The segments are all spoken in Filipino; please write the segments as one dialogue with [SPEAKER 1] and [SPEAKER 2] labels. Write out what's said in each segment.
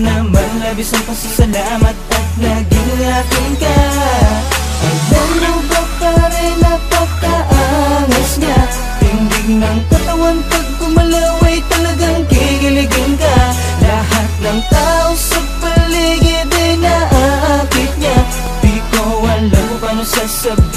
[SPEAKER 1] naman labis ang pasasalamat At naging akin ka. Alam mo ba pare napakaangas niya. Tindig ng katawan pag gumalaw ay talagang kikiligin ka. Lahat ng tao sa paligid ay naakit niya. Di ko alam kung paano sasabihin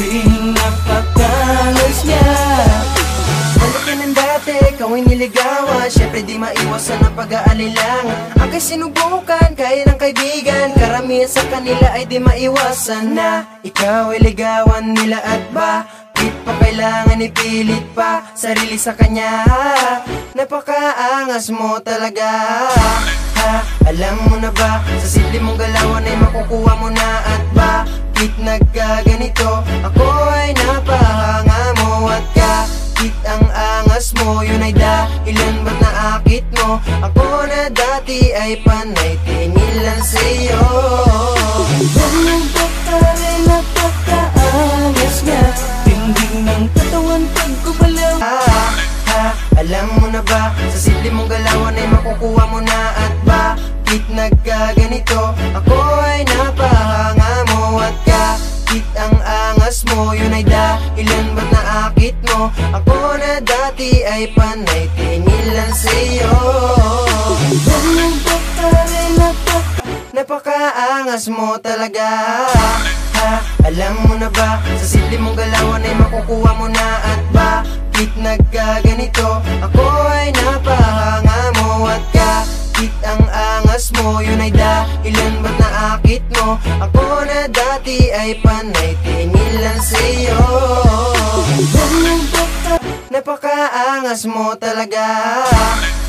[SPEAKER 2] niligawan Siyempre di maiwasan ang pag-aalilangan Ang sinubukan, kaya ng kaibigan. Karamihan sa kanila ay di maiwasan na. Ikaw ay ligawan nila at bakit pa kailangan ipilit pa Sarili sa kanya. Napakaangas mo talaga. Ha, Alam mo na ba, sa simple mong galawan ay makukuha mo na At bakit nagkaganito Ako ay napahanga ay dahilan ba't naakit mo? Ako na dati ay panay tinilan sa'yo.
[SPEAKER 1] Ganyan ka pare napakaangas niya. Tindig ng katawan pag gumalaw
[SPEAKER 2] Ah, ah, alam mo na ba? Sa simple mong galawan ay makukuha mo na. At bakit nagkaganito? Ako Ako na dati ay panay sa'yo
[SPEAKER 1] Ganyan ka pare napakaangas
[SPEAKER 2] mo talaga. Ha, Alam mo na ba? Sa simple mong galawan ay makukuha mo na At bakit nagkaganito? Ako ay napahanga mo At kahit ang angas mo Yun ay dahilan ba't naakit mo? Ako na dati ay panay sa'yo
[SPEAKER 1] Ganyan ka pare
[SPEAKER 2] Napakaangas mo talaga.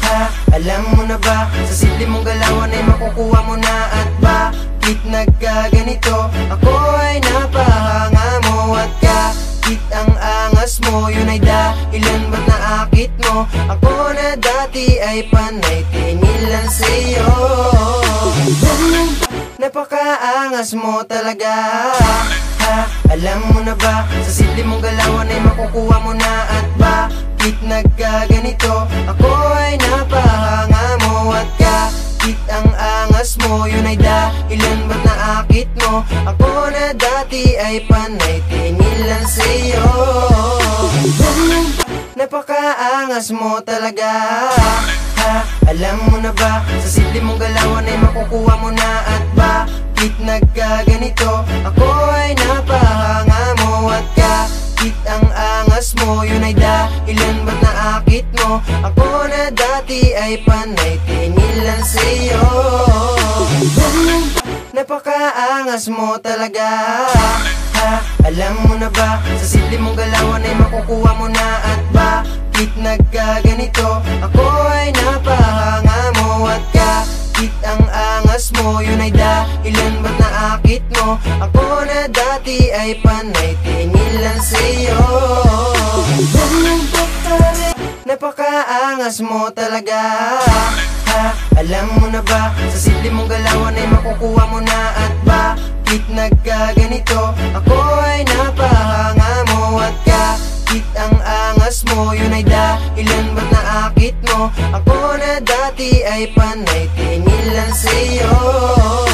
[SPEAKER 2] Ha, Alam mo na ba Sa simple mong galawan ay makukuha mo na At bakit nagkaganito? Ako ay napahanga mo At kahit ang angas mo Yun ay dahilan ba't naakit mo? Ako na dati ay panay tinilan sa'yo. Napakaangas mo talaga ha, Alam mo na ba? Sa simple mong galawan ay makukuha mo na. At bakit nagkaganito? Ako ay napahanga mo At kahit ang angas mo Yun ay dahilan ba't naakit mo? Ako na dati ay panay tinilan sa'yo.
[SPEAKER 1] Ganyan ka
[SPEAKER 2] Napakaangas mo talaga ha, Alam mo na ba? Sa simple mong galawan ay makukuha mo na. At bakit nagkaganito? Ako Ako na dati ay panay tinilan sa'yo.
[SPEAKER 1] Ganyan ka
[SPEAKER 2] Napakaangas mo talaga. Ha, Alam mo na ba Sa simple mong galawan ay makukuha mo na At bakit nagkaganito? Ako ay napahanga mo At kahit ang angas mo Yun ay dahilan ba't naakit mo? Ako na dati ay panay sa'yo
[SPEAKER 1] Ganyan ka pare
[SPEAKER 2] Napakaangas mo talaga. Ha, Alam mo na ba Sa simple mong galawan ay makukuha mo na? At bakit nagkaganito? Ako ay napahanga mo At kahit ang angas mo Yun ay dahilan ba't naakit mo? Ako na dati ay panay tinilan sa'yo